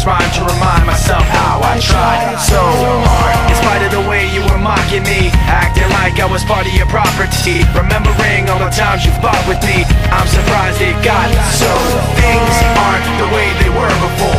this rhyme to remind myself how I tried so hard. In spite of the way you were mocking me, acting like I was part of your property. Remembering all the times you fought with me, I'm surprised it got so. Things aren't the way they were before.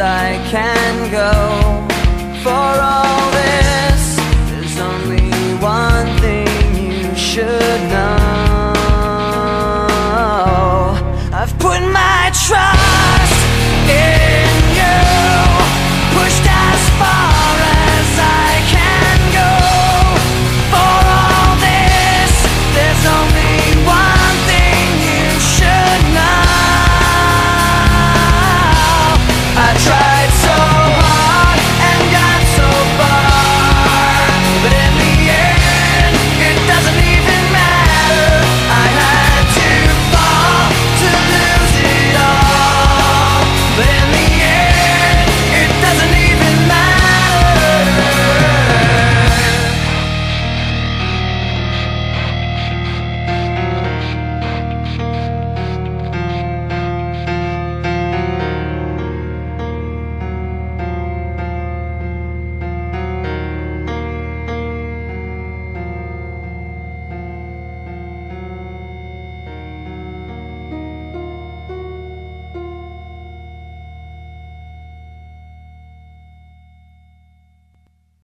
I can go